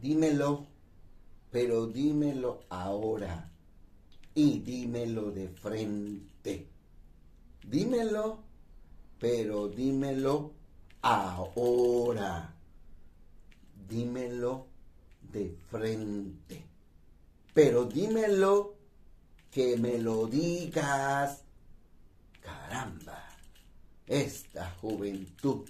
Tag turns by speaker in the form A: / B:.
A: dímelo, pero dímelo ahora y dímelo de frente. Dímelo, pero dímelo ahora. Dímelo de frente. Pero dímelo que me lo digas. Caramba, esta juventud